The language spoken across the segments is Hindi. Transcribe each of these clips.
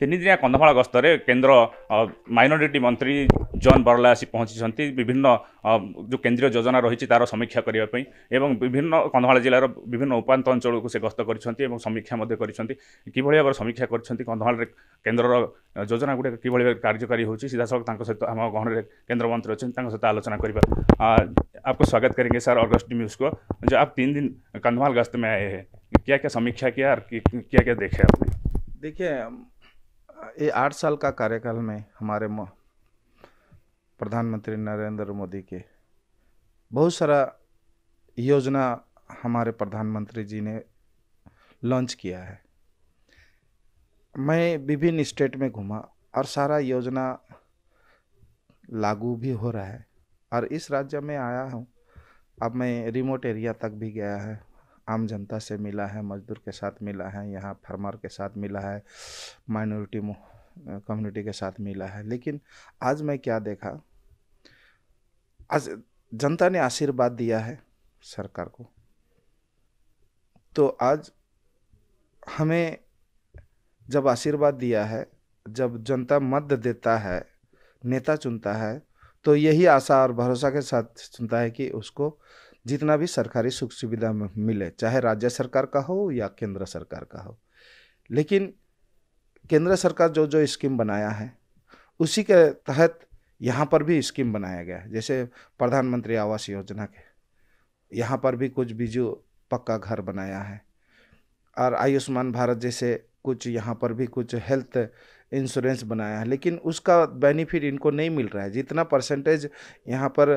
ତିନିଦିନିଆ କନ୍ଧମାଳ ଗସ୍ତରେ କେନ୍ଦ୍ର ମାଇନରିଟି ମନ୍ତ୍ରୀ ଜନ୍ ବରଲା ଆସି ପହଞ୍ଚିଛନ୍ତି ବିଭିନ୍ନ ଅ, ଯେଉଁ କେନ୍ଦ୍ରୀୟ ଯୋଜନା ରହିଛି ତା'ର ସମୀକ୍ଷା କରିବା ପାଇଁ ଏବଂ ବିଭିନ୍ନ କନ୍ଧମାଳ ଜିଲ୍ଲାର ବିଭିନ୍ନ ଉପାନ୍ତ ଅଞ୍ଚଳକୁ ସେ ଗସ୍ତ କରିଛନ୍ତି ଏବଂ ସମୀକ୍ଷା ମଧ୍ୟ କରିଛନ୍ତି କିଭଳି ଭାବରେ ସମୀକ୍ଷା କରିଛନ୍ତି କନ୍ଧମାଳରେ କେନ୍ଦ୍ରର ଯୋଜନା ଗୁଡ଼ିକ କିଭଳି ଭାବେ କାର୍ଯ୍ୟକାରୀ ହେଉଛି ସିଧାସଳଖ ତାଙ୍କ ସହିତ ଆମ ଗହଣରେ କେନ୍ଦ୍ରମନ୍ତ୍ରୀ ଅଛନ୍ତି ତାଙ୍କ ସହିତ ଆଲୋଚନା କରିବା आ, आपको स्वागत करेंगे सर ऑगस्ट न्यूज़ को जो आप तीन दिन कंधमाल गश्त में आए हैं क्या क्या समीक्षा किया और क्या क्या देखे आपने देखिए ये आठ साल का कार्यकाल में हमारे प्रधानमंत्री नरेंद्र मोदी के बहुत सारा योजना हमारे प्रधानमंत्री जी ने लॉन्च किया है। मैं विभिन्न स्टेट में घूमा और सारा योजना लागू भी हो रहा है और इस राज्य में आया हूँ। अब मैं रिमोट एरिया तक भी गया है। आम जनता से मिला है, मजदूर के साथ मिला है, यहाँ फार्मर के साथ मिला है, माइनॉरिटी कम्युनिटी के साथ मिला है। लेकिन आज मैं क्या देखा? आज जनता ने आशीर्वाद दिया है सरकार को। तो आज हमें जब आशीर्वाद दिया है, जब जनता मत देता है, नेता चुनता है तो यही आशा और भरोसा के साथ चुनता है कि उसको जितना भी सरकारी सुख सुविधा मिले, चाहे राज्य सरकार का हो या केंद्र सरकार का हो। लेकिन केंद्र सरकार जो जो स्कीम बनाया है, उसी के तहत यहाँ पर भी स्कीम बनाया गया है। जैसे प्रधानमंत्री आवास योजना के, यहाँ पर भी कुछ बीजू पक्का घर बनाया है। और आयुष्मान भारत जैसे कुछ यहाँ पर भी कुछ हेल्थ इंश्योरेंस बनाया है, लेकिन उसका बेनिफिट इनको नहीं मिल रहा है। जितना परसेंटेज यहाँ पर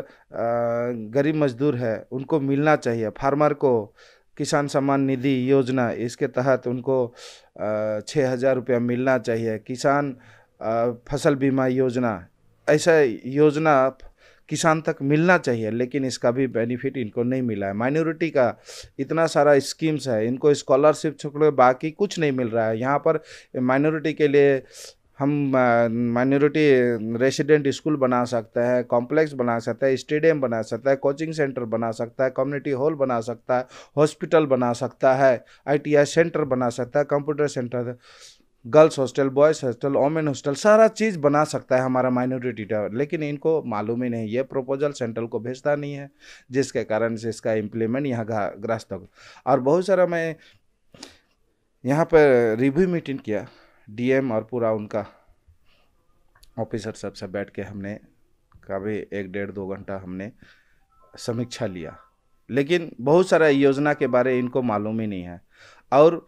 गरीब मजदूर है, उनको मिलना चाहिए। फार्मर को, किसान सम्मान निधि योजना, इसके तहत उनको छः हज़ार रुपया मिलना चाहिए। किसान फ़सल बीमा योजना, ऐसा योजना किसान तक मिलना चाहिए, लेकिन इसका भी बेनिफिट इनको नहीं मिला है। माइनॉरिटी का इतना सारा स्कीम्स है, इनको स्कॉलरशिप छोड़, बाकी कुछ नहीं मिल रहा है। यहाँ पर माइनॉरिटी के लिए हम माइनॉरिटी रेसिडेंट स्कूल बना सकते हैं कॉम्प्लेक्स बना सकता है स्टेडियम बना सकता है कोचिंग सेंटर बना सकता है कम्युनिटी हॉल बना सकता है हॉस्पिटल बना सकता है आईटीआई सेंटर बना सकता है computer centre girls hostel, boys hostel, women hostel, सारा चीज़ बना सकता है हमारा माइनॉरिटी टावर लेकिन इनको मालूम ही नहीं, ये प्रपोजल सेंट्रल को भेजता नहीं है, जिसके कारण से इसका इम्प्लीमेंट यहाँ ग्रा- ग्रास तक और बहुत सारा मैं यहाँ पर रिव्यू मीटिंग किया डीएम और पूरा उनका ऑफिसर सबसे बैठ के हमने कभी एक डेढ़ दो घंटा हमने समीक्षा लिया। लेकिन बहुत सारा योजना के बारे इनको मालूम ही नहीं है। और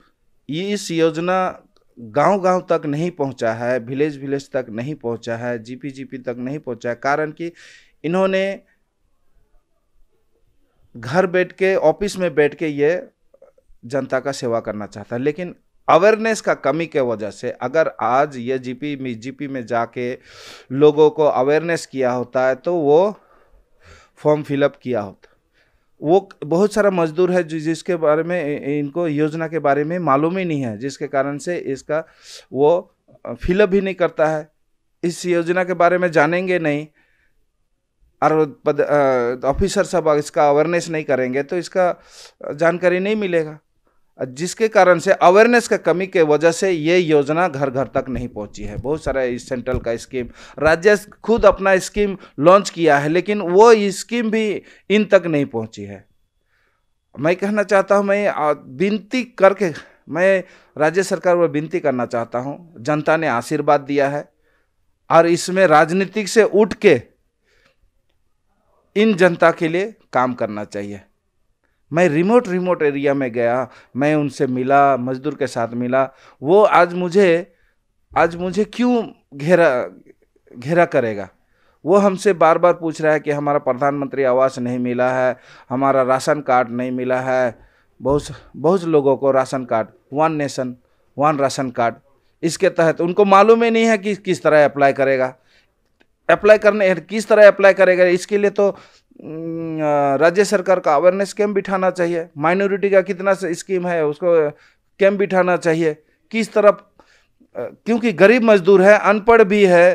ये इस योजना गांव-गांव तक नहीं पहुँचा है विलेज विलेज तक नहीं पहुँचा है जीपी जीपी तक नहीं पहुँचा है, कारण कि इन्होंने घर बैठ के ऑफ़िस में बैठ के ये जनता का सेवा करना चाहता है। लेकिन अवेयरनेस का कमी के वजह से अगर आज ये जीपी में जीपी में जाके लोगों को अवेयरनेस किया होता है तो वो फॉर्म फिलअप किया होता वो बहुत सारा मजदूर है जिसके बारे में इनको योजना के बारे में मालूम ही नहीं है, जिसके कारण से इसका वो फिलअप भी नहीं करता है। इस योजना के बारे में जानेंगे नहीं, और ऑफिसर सब इसका अवेयरनेस नहीं करेंगे तो इसका जानकारी नहीं मिलेगा। जिसके कारण से अवेयरनेस का कमी के वजह से ये योजना घर घर तक नहीं पहुँची है। बहुत सारा इस सेंट्रल का स्कीम राज्य खुद अपना स्कीम लॉन्च किया है, लेकिन वो स्कीम भी इन तक नहीं पहुँची है। मैं कहना चाहता हूँ, मैं विनती करके, मैं राज्य सरकार को विनती करना चाहता हूँ, जनता ने आशीर्वाद दिया है, और इसमें राजनीतिक से उठ के इन जनता के लिए काम करना चाहिए। मैं रिमोट रिमोट एरिया में गया, मैं उनसे मिला, मजदूर के साथ मिला। वो आज मुझे आज मुझे क्यों घेरा घेरा करेगा? वो हमसे बार बार पूछ रहा है कि हमारा प्रधानमंत्री आवास नहीं मिला है, हमारा राशन कार्ड नहीं मिला है। बहुत बहुत लोगों को ration card one nation one ration card. इसके तहत उनको मालूम ही नहीं है कि किस तरह अप्लाई करेगा। अप्लाई करने, किस तरह अप्लाई करेगा? इसके लिए तो राज्य सरकार का अवेयरनेस कैंप बिठाना चाहिए। माइनॉरिटी का कितना स्कीम है उसको कैंप बिठाना चाहिए। किस तरह अ, क्योंकि गरीब मजदूर है अनपढ़ भी है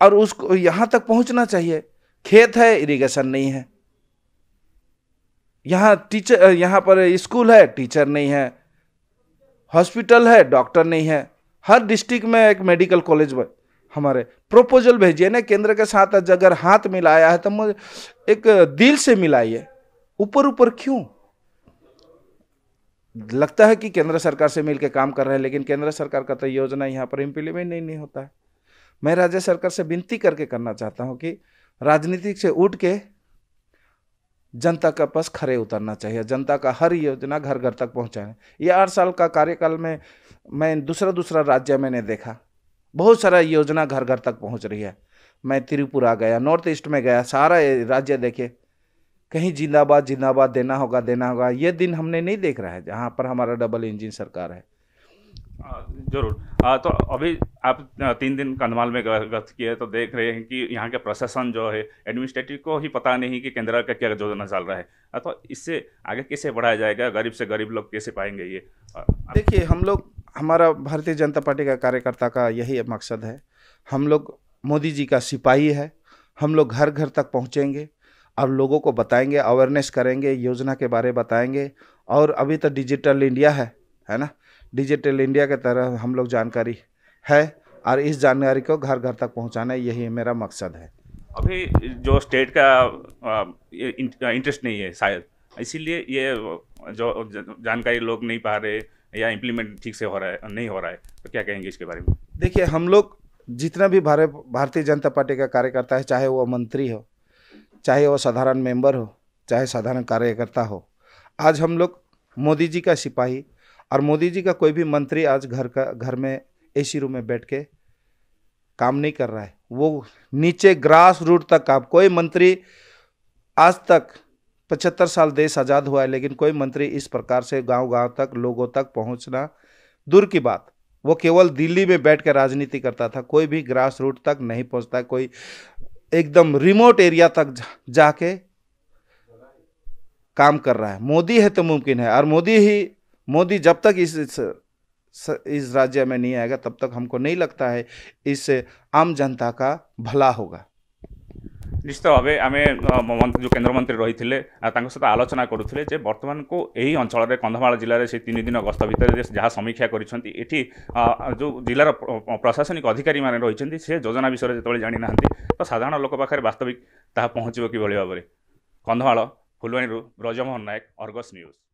और उसको यहाँ तक पहुँचना चाहिए। खेत है इरिगेशन नहीं है। यहाँ टीचर यहाँ पर स्कूल है टीचर नहीं है। हॉस्पिटल है डॉक्टर नहीं है। हर डिस्ट्रिक्ट में एक मेडिकल कॉलेज हमारे प्रपोजल भेजिए ना केंद्र के साथ अगर हाथ मिलाया है तो मुझे एक दिल से मिलाइए। ऊपर ऊपर क्यों? लगता है कि केंद्र सरकार से मिलकर काम कर रहे हैं लेकिन केंद्र सरकार का तो योजना यहाँ पर इम्प्लीमेंट नहीं, नहीं होता है। मैं राज्य सरकार से विनती करके करना चाहता हूँ कि राजनीतिक से उठ के जनता का पास खड़े उतरना चाहिए जनता का हर योजना घर घर तक पहुँचाए। ये आठ साल का कार्यकाल में मैं दूसरा दूसरा राज्य मैंने देखा। बहुत सारा योजना घर घर तक पहुँच रही है। मैं त्रिपुरा गया नॉर्थ ईस्ट में गया सारा राज्य देखे। कहीं जिंदाबाद जिंदाबाद देना होगा देना होगा ये दिन हमने नहीं देख रहा है जहाँ पर हमारा डबल इंजन सरकार है। ज़रूर। तो अभी आप तीन दिन कंधमाल में गश्त किए तो देख रहे हैं कि यहाँ के प्रशासन जो है एडमिनिस्ट्रेटिव को ही पता नहीं कि केंद्र का क्या योजना चल रहा है। तो इससे आगे कैसे बढ़ाया जाएगा? गरीब से गरीब लोग कैसे पाएँगे ये? देखिए हम लोग हमारा भारतीय जनता पार्टी का कार्यकर्ता का यही मकसद है। हम लोग मोदी जी का सिपाही है। हम लोग घर घर तक पहुँचेंगे और लोगों को बताएँगे अवेयरनेस करेंगे, योजना के बारे बताएँगे। और अभी तो डिजिटल इंडिया है है ना? डिजिटल इंडिया के तरह हम लोग जानकारी है और इस जानकारी को घर घर तक पहुंचाना यही मेरा मकसद है। अभी जो स्टेट का इंटरेस्ट नहीं है शायद। इसीलिए ये जो जानकारी लोग नहीं पा रहे या इम्प्लीमेंट ठीक से हो रहा है, नहीं हो रहा है तो क्या कहेंगे इसके बारे में? देखिए, हम लोग जितना भी भारत, भारतीय जनता पार्टी का कार्यकर्ता है, चाहे वो मंत्री हो, चाहे वो साधारण मेंबर हो, चाहे साधारण कार्यकर्ता हो, आज हम लोग मोदी जी का सिपाही और मोदी जी का कोई भी मंत्री आज घर का, घर में एसी रूम में बैठ के काम नहीं कर रहा है। वो नीचे ग्रास रूट तक आप, कोई मंत्री आज तक पचहत्तर साल देश आज़ाद हुआ है लेकिन कोई मंत्री इस प्रकार से गाँव गाँव तक लोगों तक पहुँचना दूर की बात। वो केवल दिल्ली में बैठ कर राजनीति करता था कोई भी ग्रास रूट तक नहीं पहुँचता कोई एकदम रिमोट एरिया तक जाके काम कर रहा है। मोदी है तो मुमकिन है और मोदी ही मोदी जब तक इस इस, इस राज्य में नहीं आएगा तब तक हमको नहीं लगता है इस आम जनता का भला होगा। ନିଶ୍ଚିତ ଭାବେ ଆମେ ଅ, ମନ୍ତ୍ରୀ ଯେଉଁ କେନ୍ଦ୍ରମନ୍ତ୍ରୀ ରହିଥିଲେ ଆ, ତାଙ୍କ ସହିତ ଆଲୋଚନା କରୁଥିଲେ ଯେ ବର୍ତ୍ତମାନକୁ ଏହି ଅଞ୍ଚଳରେ କନ୍ଧମାଳ ଜିଲ୍ଲାରେ ସେ ତିନି ଦିନ ଗସ୍ତ ଭିତରେ ଯେ ଯାହା ସମୀକ୍ଷା କରିଛନ୍ତି ଏଠି ଅ, ଯେଉଁ ଜିଲ୍ଲାର ପ୍ର- ପ୍ରଶାସନିକ ଅଧିକାରୀମାନେ ରହିଛନ୍ତି ସେ ଯୋଜନା ବିଷୟରେ ଯେତେବେଳେ ଜାଣିନାହାନ୍ତି ତ ସାଧାରଣ ଲୋକ ପାଖରେ ବାସ୍ତବିକ ତାହା ପହଞ୍ଚିବ କିଭଳି ଭାବରେ କନ୍ଧମାଳ ଫୁଲବାଣୀରୁ ବ୍ରଜମୋହନ ନାୟକ ଅର୍ଗସ୍ ନ୍ୟୁଜ୍